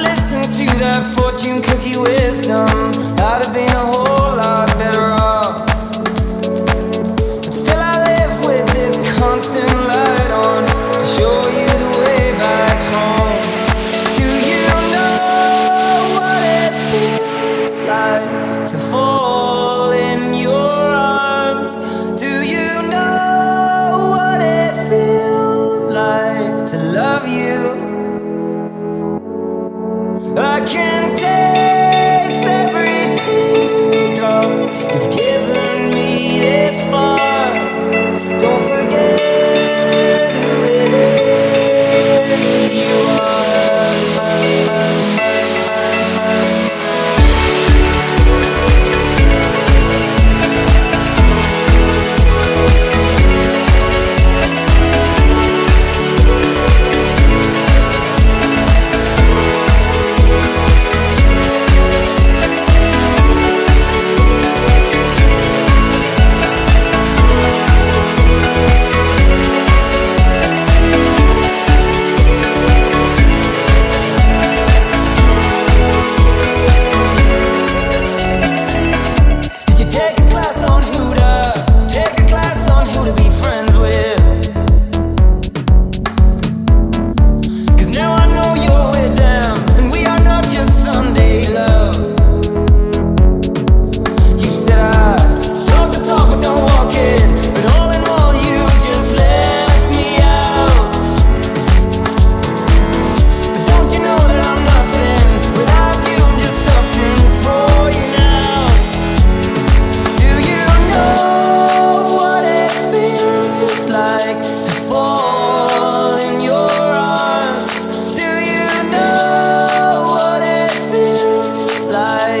listen to that fortune cookie wisdom. I'd have been a whore.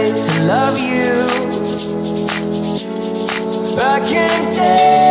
to love you. I can't take.